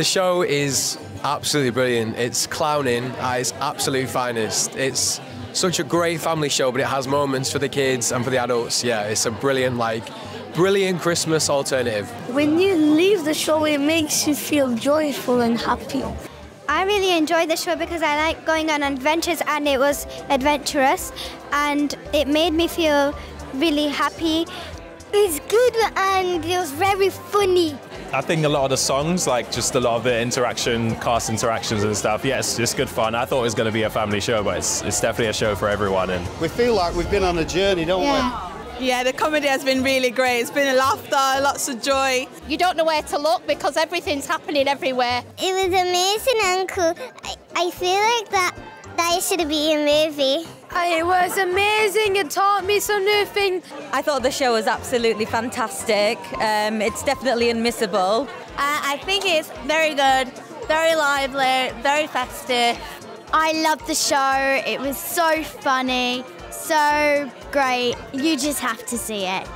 The show is absolutely brilliant. It's clowning at its absolute finest. It's such a great family show, but it has moments for the kids and for the adults. Yeah, it's a brilliant, like, brilliant Christmas alternative. When you leave the show, it makes you feel joyful and happy. I really enjoyed the show because I like going on adventures and it was adventurous and it made me feel really happy. It's good and it was very funny. I think a lot of the songs, like just a lot of the interaction, cast interactions and stuff, yes, it's good fun. I thought it was going to be a family show, but it's, it's definitely a show for everyone. And We feel like we've been on a journey, don't Yeah. Yeah, the comedy has been really great. It's been a laughter, lots of joy. You don't know where to look because everything's happening everywhere. It was amazing Uncle. I, I feel like that that should be a movie. It was amazing. It taught me some new things. I thought the show was absolutely fantastic. Um, it's definitely unmissable. Uh, I think it's very good, very lively, very festive. I loved the show. It was so funny, so great. You just have to see it.